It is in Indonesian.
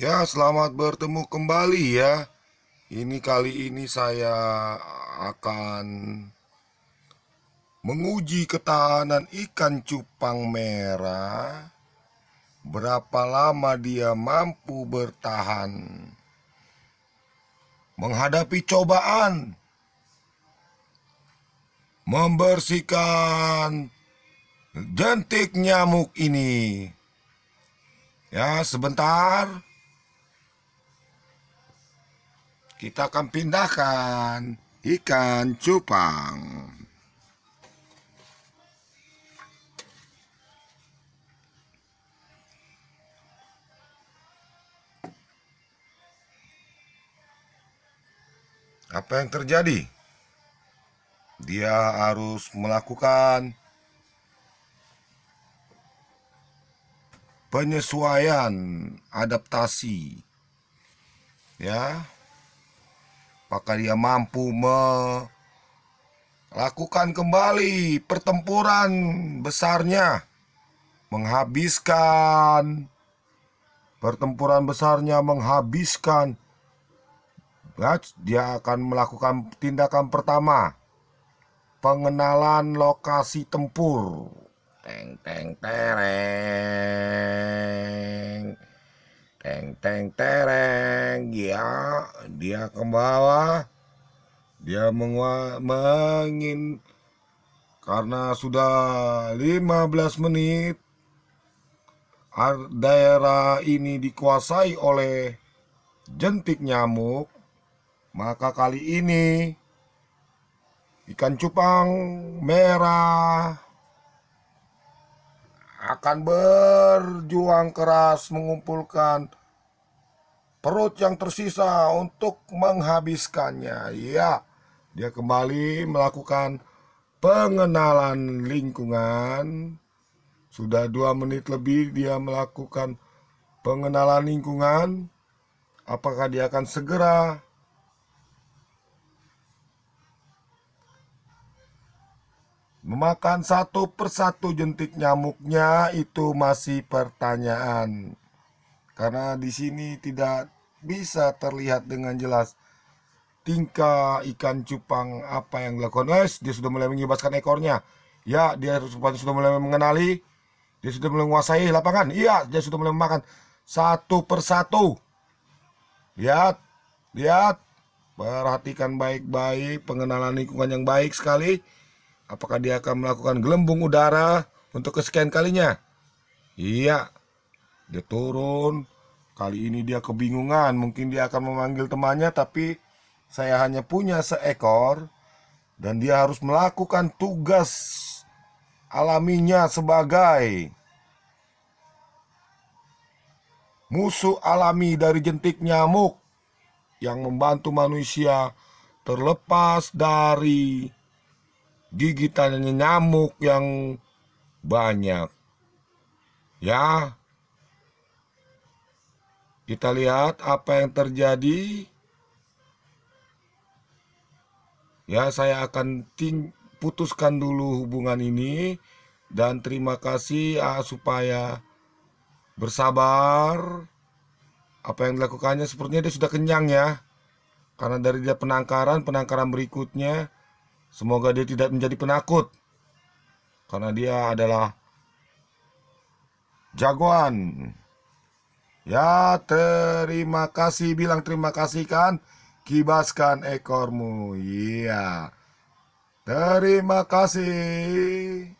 Ya, selamat bertemu kembali ya. Ini kali ini saya akan menguji ketahanan ikan cupang merah. Berapa lama dia mampu bertahan menghadapi cobaan membersihkan jentik nyamuk ini. Ya, sebentar. Kita akan pindahkan ikan cupang. Apa yang terjadi? Dia harus melakukan penyesuaian adaptasi. Ya, Apakah dia mampu melakukan kembali pertempuran besarnya, menghabiskan pertempuran besarnya, menghabiskan. Dia akan melakukan tindakan pertama, pengenalan lokasi tempur. Teng teng tereng. Teng tereng, ya, dia ke bawah. Dia mengin karena sudah 15 menit daerah ini dikuasai oleh jentik nyamuk, maka kali ini ikan cupang merah akan berjuang keras mengumpulkan perut yang tersisa untuk menghabiskannya. Ya, dia kembali melakukan pengenalan lingkungan. Sudah dua menit lebih dia melakukan pengenalan lingkungan. Apakah dia akan segera Memakan satu persatu jentik nyamuknya itu masih pertanyaan. Karena di sini tidak bisa terlihat dengan jelas tingkah ikan cupang apa yang dilakukan. Guys, dia sudah mulai mengibaskan ekornya. Ya, dia sudah mulai mengenali. Dia sudah mulai menguasai lapangan. Iya, dia sudah mulai memakan satu persatu. Lihat, lihat. Perhatikan baik-baik pengenalan lingkungan yang baik sekali. Apakah dia akan melakukan gelembung udara untuk kesekian kalinya? Iya. Dia turun. Kali ini dia kebingungan. Mungkin dia akan memanggil temannya, tapi saya hanya punya seekor. Dan dia harus melakukan tugas alaminya sebagai musuh alami dari jentik nyamuk yang membantu manusia terlepas dari gigitannya nyamuk yang banyak. Ya. Kita lihat apa yang terjadi. Ya, saya akan ting putuskan dulu hubungan ini dan terima kasih ah, supaya bersabar. Apa yang dilakukannya sepertinya dia sudah kenyang ya. Karena dari dia penangkaran, penangkaran berikutnya Semoga dia tidak menjadi penakut. Karena dia adalah jagoan. Ya, terima kasih. Bilang terima kasih kan. Kibaskan ekormu. Iya. Terima kasih.